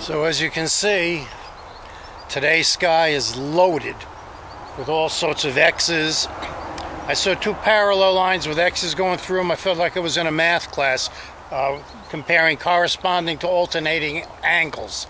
So as you can see, today's sky is loaded with all sorts of X's. I saw two parallel lines with X's going through them. I felt like I was in a math class uh, comparing corresponding to alternating angles.